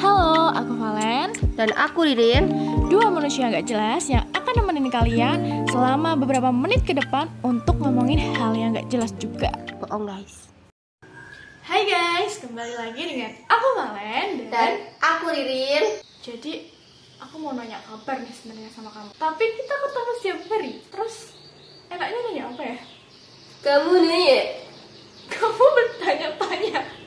Halo, aku Valen. Dan aku Ririn Dua manusia gak jelas yang akan nemenin kalian selama beberapa menit ke depan untuk ngomongin hal yang gak jelas juga. Bohong guys. Hai guys, kembali lagi dengan aku Valen Dan aku Ririn Jadi, aku mau nanya kabar nih sebenarnya sama kamu. Tapi kita ketemu setiap hari. Terus, enaknya nanya apa ya? Kamu nih Kamu bertanya-tanya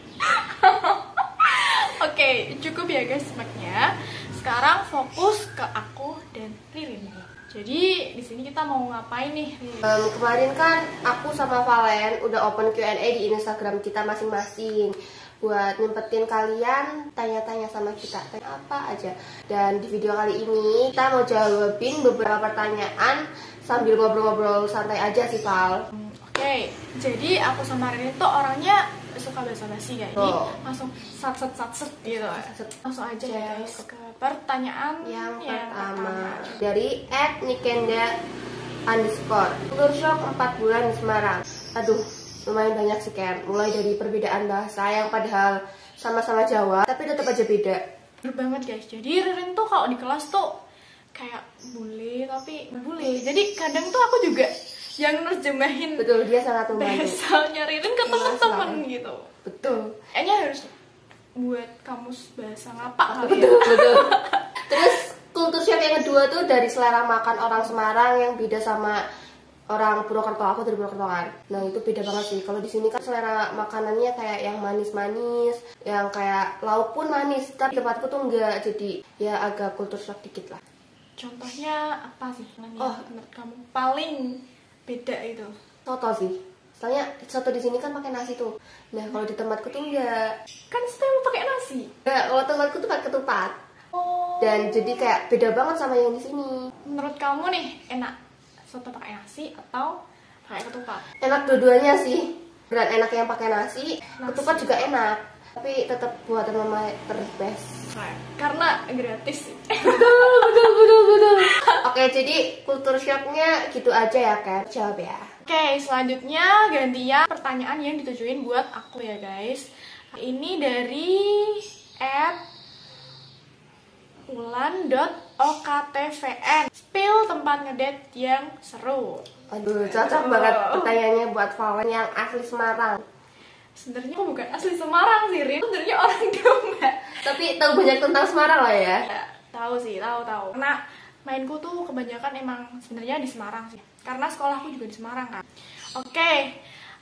Oke, cukup ya guys semaknya. Sekarang fokus ke aku dan Ririn. Jadi di sini kita mau ngapain nih? Um, Kemarin kan aku sama Valen udah open Q&A di Instagram kita masing-masing Buat nyempetin kalian tanya-tanya sama kita Tanya apa aja Dan di video kali ini kita mau jawabin beberapa pertanyaan Sambil ngobrol-ngobrol santai aja sih Val Hmm, Oke, jadi aku sama Ririn tuh orangnya suka basa-basi ya. Ini Oh. langsung sat sat sat set gitu. Sat-sat. Langsung aja ya Cek. guys ke pertanyaan Yang yang pertama dari Ed Nikenda underscore Kultur shock 4 bulan di Semarang Aduh, lumayan banyak sih kan Mulai dari perbedaan bahasa yang padahal sama-sama Jawa Tapi tetap aja beda banget guys. Jadi Ririn tuh kalau di kelas tuh kayak bule tapi bule. Jadi kadang tuh aku juga yang nerjemahin Betul, dia sangat membantu bahasanya Ririn ke Iya, teman-teman gitu. Betul. Kayaknya harus buat kamus bahasa ngapak kali ya. Betul, betul. Terus kultur shock yang kedua tuh dari selera makan orang Semarang yang beda sama orang Purwokerto. Aku dari Purwokerto kan nah itu beda banget sih. Kalau di sini kan selera makanannya kayak yang manis-manis yang kayak lauk pun manis. Tapi tempatku tuh enggak. Jadi ya agak kultur shock dikit lah. Contohnya apa sih? Yang Oh. menurut kamu. Paling beda itu? soto sih soalnya soto di sini kan pakai nasi tuh nah kalau di tempatku tuh enggak Kan selalu pakai nasi. enggak kalau tempatku tuh pakai ketupat Oh. dan jadi kayak beda banget sama yang di sini menurut kamu nih enak soto pakai nasi atau pakai ketupat? enak dua-duanya sih berat enak yang pakai nasi, Nasi. ketupat juga enak tapi tetap buatan mama terbest Karena gratis. betul betul betul. Betul oke jadi kultur shocknya gitu aja ya kan jawab ya. Oke, selanjutnya gantian pertanyaan yang ditujuin buat aku ya guys. Ini dari at ulan.oktvn Spill tempat ngedet yang seru. Aduh cocok banget pertanyaannya buat Valen yang asli Semarang. Sebenarnya aku bukan asli Semarang sih, Rin. Sebenarnya orang Jombang tapi tahu banyak tentang Semarang lah ya Ya, tahu sih, tahu tahu. Karena mainku tuh kebanyakan emang sebenarnya di Semarang sih. Karena sekolahku juga di Semarang kan. Oke,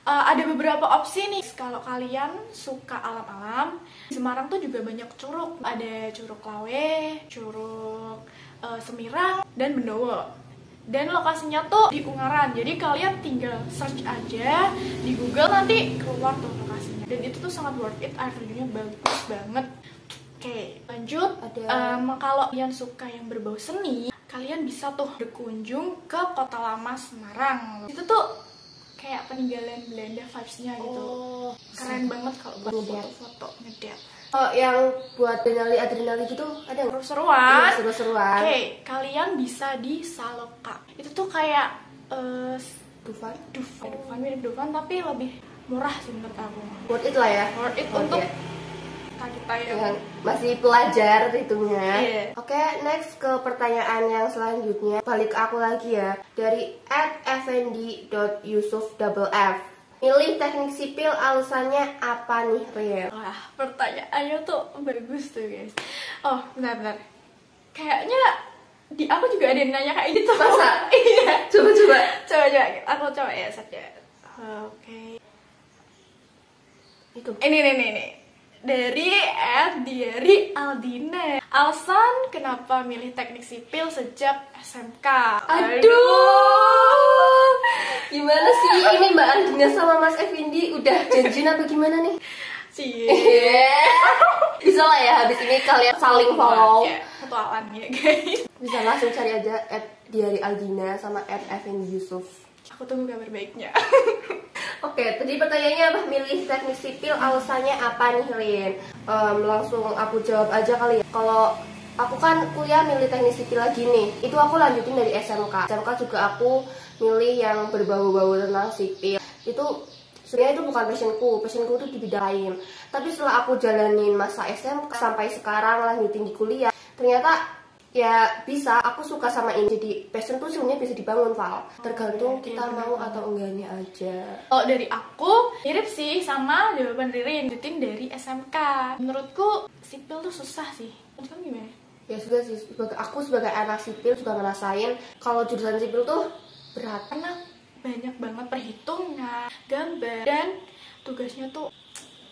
eh, ada beberapa opsi nih. Kalau kalian suka alam-alam, Semarang tuh juga banyak curug. Ada curug Lawe, curug eh, Semirang, dan Bendowo. Dan lokasinya tuh di Ungaran. Jadi kalian tinggal search aja di Google nanti keluar tuh lokasinya. Dan itu tuh sangat worth it. Air terjunnya bagus banget. Oke, lanjut. Ada- Em, kalau kalian suka yang berbau seni, kalian bisa tuh berkunjung ke Kota Lama Semarang. Itu tuh kayak peninggalan Belanda vibes-nya gitu. oh Keren banget kalau buat foto-foto ngedet. oh yang buat adrenalin adrenalin gitu ada Seru-seruan. Iya, seru-seruan Oke, kalian bisa di Saloka. Itu tuh kayak eh Dufan Dufan, Dufan mirip Dufan tapi lebih murah sih menurut aku. worth it lah ya Worth it Worth untuk it. Kita kita yang yang masih pelajar hitungnya. Iya. Oke, next ke pertanyaan yang selanjutnya. Balik ke aku lagi ya. Dari @fnd.yusuf_f. Milih teknik sipil alasannya apa nih, Riel? Wah, pertanyaannya tuh bagus tuh guys. Oh, benar-benar. Kayaknya di aku juga ada yang nanya kayak gitu. Masa? iya. Coba coba. Coba coba, aku coba ya saja. Oke. Itu. Ini nih nih nih. Dari Ed Diary Aldina. Alasan kenapa milih teknik sipil sejak SMK? Aduh. Gimana sih ini Mbak Andina sama Mas Evindi udah janjian apa gimana nih? Sih. Bisa lah ya habis ini kalian saling follow. Ya, petualang ya guys. Bisa langsung cari aja at Diari Aldina sama at Effendi Yusuf. Aku tunggu kabar baiknya. Oke, tadi pertanyaannya apa? Milih teknik sipil alasannya apa nih, Rin? Em, langsung aku jawab aja kali ya. Kalau aku kan kuliah milih teknik sipil lagi nih. Itu aku lanjutin dari SMK. SMK juga aku milih yang berbau-bau tentang sipil. Itu sebenarnya itu bukan passionku passionku itu di bidang lain tapi setelah aku jalanin masa SMK sampai sekarang lanjutin di kuliah ternyata ya bisa. Aku suka sama ini. Jadi passion tuh sebenarnya bisa dibangun Val. Tergantung Oke, kita mau atau enggaknya aja. Kalau dari aku mirip sih sama jawaban Riri lanjutin dari SMK. Menurutku sipil tuh susah sih. Menurut kamu gimana? ya sudah sih. Sebagai aku sebagai anak sipil juga ngerasain kalau jurusan sipil tuh berat. Karena banyak banget perhitungan, gambar, dan tugasnya tuh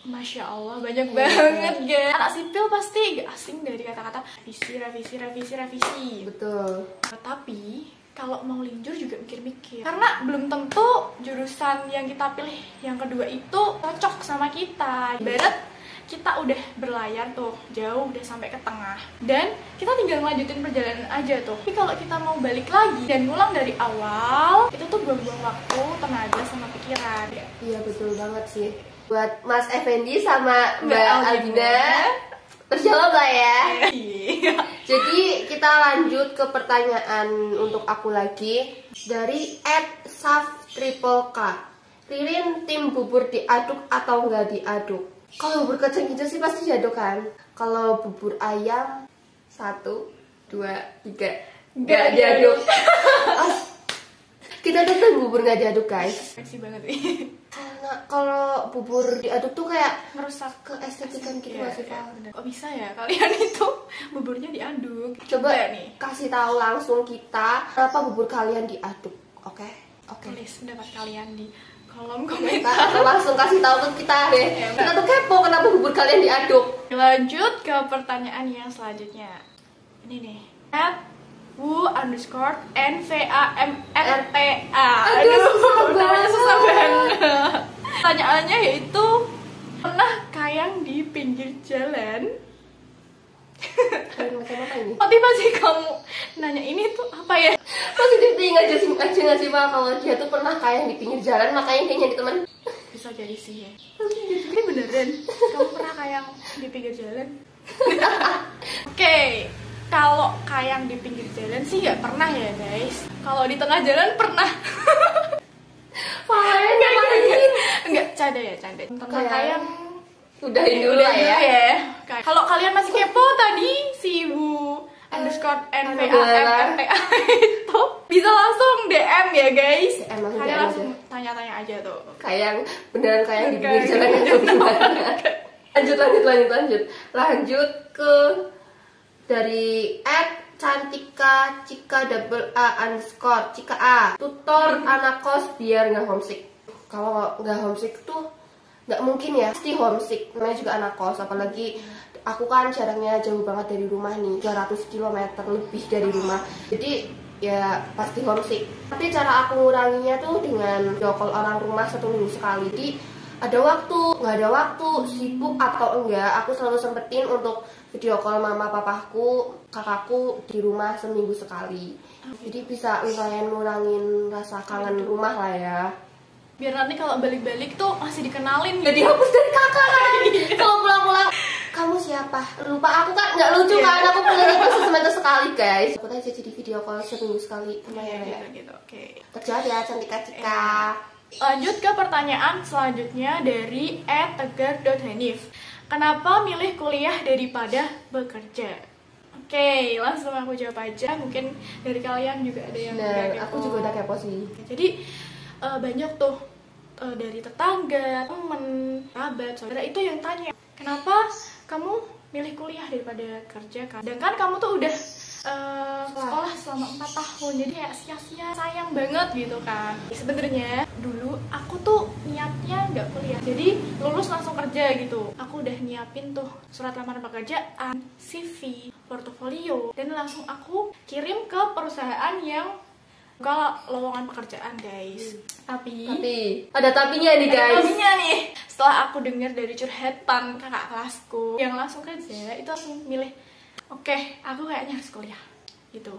Masya Allah banyak Iya, banget guys Anak sipil pasti gak asing dari kata-kata revisi, revisi, revisi, revisi. Betul. Tapi kalau mau linjur juga mikir-mikir. Karena belum tentu jurusan yang kita pilih yang kedua itu cocok sama kita. Ibarat kita udah berlayar tuh jauh udah sampai ke tengah. Dan kita tinggal lanjutin perjalanan aja tuh. Tapi kalau kita mau balik lagi dan ngulang dari awal itu tuh buang-buang waktu tenaga sama pikiran. Ya iya betul banget sih buat Mas Effendi sama Mbak Mbak Aldina. Terjawab lah ya Iya. Jadi kita lanjut ke pertanyaan untuk aku lagi dari Ed Saf Triple K. Ririn tim bubur diaduk atau enggak diaduk? Kalau bubur kacang hijau sih pasti diaduk kan. Kalau bubur ayam satu, dua, tiga, Nggak enggak diaduk. Kita tuh bubur nggak diaduk guys. Seksi banget nih Karena kalau bubur diaduk tuh kayak ngerusak keestetikan gitu Iya, sih iya. Kok bisa ya kalian itu buburnya diaduk? Coba ya nih. kasih tahu langsung kita kenapa bubur kalian diaduk, oke? Oke. Tulis pendapat kalian di kolom Kita komentar. langsung kasih tahu ke kita deh. Ya, Kita tuh kepo kenapa bubur kalian diaduk. Lanjut ke pertanyaan yang selanjutnya. Ini nih. At underscore N V A M R T A. Aduh, susah namanya susah banget. Pertanyaannya yaitu pernah kayang di pinggir jalan? Motivasi kamu nanya ini tuh apa ya? Positif tinggi aja sih aja nggak sih Pak kalau dia tuh pernah kayak di pinggir jalan makanya dia nyari teman. Bisa jadi sih ya. Ini beneran. Kamu pernah kayang di pinggir jalan? Oke, kalau kayang di pinggir jalan sih nggak pernah ya guys. Kalau di tengah jalan pernah. Fine, Enggak, canda ya, canda. Tentang Kayang. kayang Udahin dulu udah ya. Kayak- Kalau kalian masih kepo tadi si ibu underscore Aduh, NVAMMTA itu bisa langsung DM ya guys. DM langsung Kalian langsung tanya-tanya aja tuh. Kayak beneran kayak di pinggir jalan? Lanjut lanjut lanjut lanjut. Lanjut ke dari at Cantika Cika double A underscore Cika A. Tutor anak kos biar nggak homesick. Kalau nggak homesick tuh nggak mungkin ya pasti homesick. Namanya juga anak kos apalagi aku kan jaraknya jauh banget dari rumah nih 300 km lebih dari rumah. Jadi ya pasti homesick. Tapi cara aku nguranginya tuh dengan call orang rumah satu minggu sekali. Jadi ada waktu nggak ada waktu sibuk atau enggak aku selalu sempetin untuk video call mama papaku kakakku di rumah seminggu sekali. Jadi bisa lumayan ngurangin rasa kangen rumah lah ya. Biar nanti kalau balik-balik tuh masih dikenalin jadi hapus dari kakak kan? Kalau pulang-pulang kamu siapa? Lupa aku kan nggak lucu Iya. kan? Aku pulang itu semester sekali guys. Aku aja jadi video call seminggu sekali. Iya, lumayan ya. gitu, gitu. Oke. terjadi ya cantika cika Lanjut ke pertanyaan selanjutnya dari @tegar.hanif. Kenapa milih kuliah daripada bekerja? Oke, langsung aku jawab aja. Mungkin dari kalian juga ada yang dan udah aku kepo. juga udah kepo sih Jadi eh, banyak tuh eh, dari tetangga, temen, sahabat, saudara itu yang tanya, kenapa kamu milih kuliah daripada kerja kan? Sedangkan kamu tuh udah eh, sekolah selama 4 tahun, jadi kayak sia-sia, sayang banget gitu kan. Sebenarnya dulu aku tuh niatnya nggak kuliah, jadi lulus langsung kerja gitu. Aku udah nyiapin tuh surat lamaran pekerjaan, CV, portofolio, dan langsung aku kirim ke perusahaan yang buka lowongan pekerjaan guys. Tapi, tapi ada tapinya nih ada guys. tapinya nih. Setelah aku dengar dari curhatan kakak kelasku yang langsung kerja itu langsung milih oke aku kayaknya harus kuliah gitu.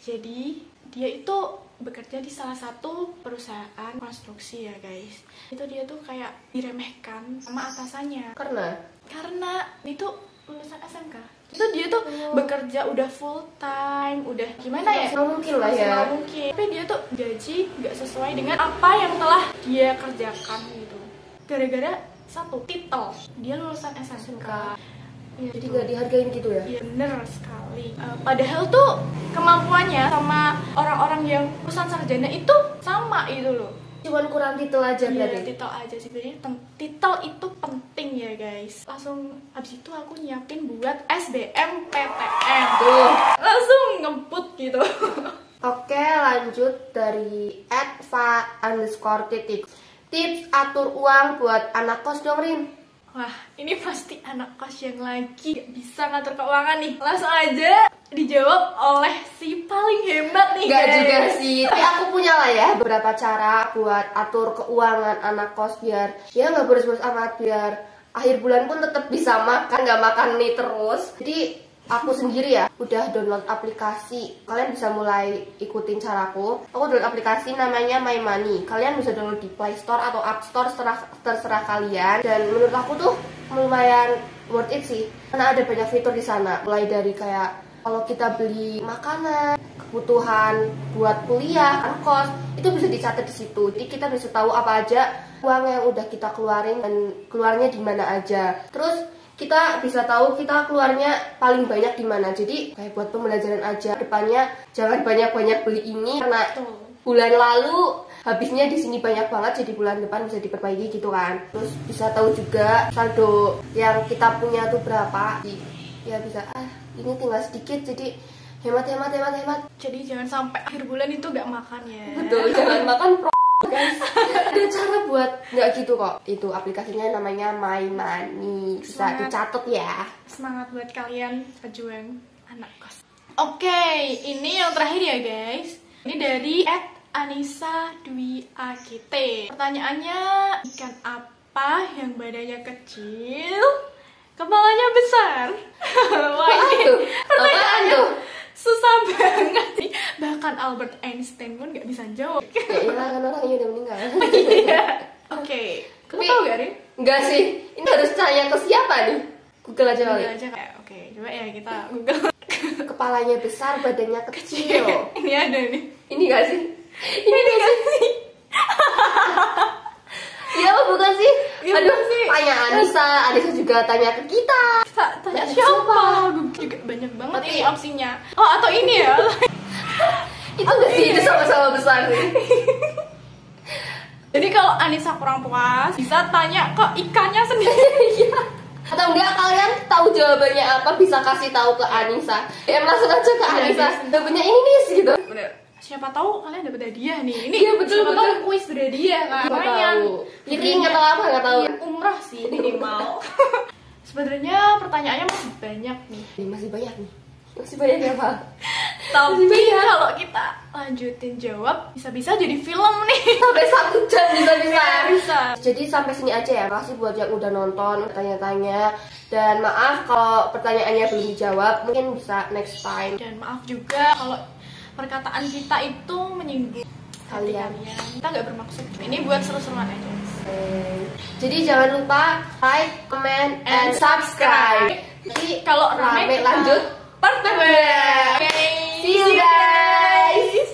Jadi dia itu bekerja di salah satu perusahaan konstruksi ya guys. Itu dia tuh kayak diremehkan sama atasannya. Karena? Karena itu lulusan SMK itu dia tuh bekerja udah full time udah gimana ya? Semaksimal mungkin lah ya. Semaksimal mungkin. Tapi dia tuh gaji nggak sesuai dengan apa yang telah dia kerjakan gitu. Gara-gara satu titel. Dia lulusan SMK Iya, jadi nggak dihargain gitu ya Iya bener sekali. Uh, padahal tuh kemampuannya sama orang-orang yang lulusan sarjana itu sama itu loh. cuman kurang titel aja Iya, berarti titel aja sih sebenarnya tem- titel itu penting ya guys. Langsung abis itu aku nyiapin buat SBMPTN. tuh Langsung ngebut gitu. Oke lanjut dari @va underscore titik Tips atur uang buat anak kos dong Rin Wah, ini pasti anak kos yang lagi gak bisa ngatur keuangan nih. Langsung aja dijawab oleh si paling hebat nih. Gak guys. juga sih, tapi aku punya lah ya beberapa cara buat atur keuangan anak kos biar ya nggak boros-boros amat biar akhir bulan pun tetap bisa makan nggak makan mie terus. Jadi aku sendiri ya udah download aplikasi. Kalian bisa mulai ikutin caraku. Aku download aplikasi namanya My Money. Kalian bisa download di Play Store atau App Store terserah, terserah kalian. Dan menurut aku tuh lumayan worth it sih karena ada banyak fitur di sana. Mulai dari kayak kalau kita beli makanan, kebutuhan buat kuliah, kos, itu bisa dicatat di situ. Jadi kita bisa tahu apa aja uang yang udah kita keluarin dan keluarnya di mana aja. Terus kita bisa tahu kita keluarnya paling banyak di mana. Jadi kayak buat pembelajaran aja. Depannya jangan banyak-banyak beli ini karena bulan lalu habisnya di sini banyak banget jadi bulan depan bisa diperbaiki gitu kan terus bisa tahu juga saldo yang kita punya tuh berapa Jadi, ya bisa ah ini tinggal sedikit jadi hemat hemat hemat hemat Jadi jangan sampai akhir bulan itu gak makan ya. betul jangan makan pro guys ada cara buat nggak gitu kok itu aplikasinya namanya My Money bisa Semangat. dicatat ya Semangat buat kalian pejuang anak kos. Oke, ini yang terakhir ya guys. Ini dari at Anissa Dwi Akite. Pertanyaannya, ikan apa yang badannya kecil, kepalanya besar? Wah ini pertanyaannya tuh? Susah banget nih. Bahkan Albert Einstein pun nggak bisa jawab. ya iyalah kan orangnya udah meninggal Iya. Oke, kamu Tapi- tahu gak Rin? enggak sih ini harus tanya ke siapa nih Google aja kali Google aja kayak, oke, coba ya kita Google. kepalanya besar badannya kecil ini ada nih. ini gak sih ini gak sih Iya bukan sih? Iya, Aduh, bukan sih. tanya Anissa, Anissa juga tanya ke kita. Tanya siapa? Google juga banyak banget Tapi- ini opsinya. Oh, atau ini ya. Itu gak sih? Itu sama-sama besar sih. Jadi kalau Anissa kurang puas, bisa tanya ke ikannya sendiri. Iya. Atau enggak kalian tahu jawabannya apa bisa kasih tahu ke Anissa. Ya langsung aja ke Iya, Anissa. iya. Jawabannya ini nih gitu. Bener. Siapa tahu kalian dapat hadiah nih. Ini Iya, betul, siapa betul. tahu kuis berhadiah kan. Gak Lumayan. tahu. Piring atau apa gak tahu. Iya, umrah sih minimal. Sebenarnya pertanyaannya masih banyak nih. Ini masih banyak nih. Masih banyak ya, Pak? Tapi banyak. kalau kita lanjutin jawab, bisa-bisa jadi film nih. Sampai satu jam bisa-bisa. Iya, bisa. Jadi sampai sini aja ya. Makasih buat yang udah nonton, tanya-tanya. Dan maaf kalau pertanyaannya belum dijawab, mungkin bisa next time. Dan maaf juga kalau perkataan kita itu menyinggung Kalian. kalian. Kita nggak bermaksud. Ini buat seru-seruan aja. Jadi jangan lupa like, comment, and subscribe. Jadi Kalau rame lanjut part 2. Oke. See you guys.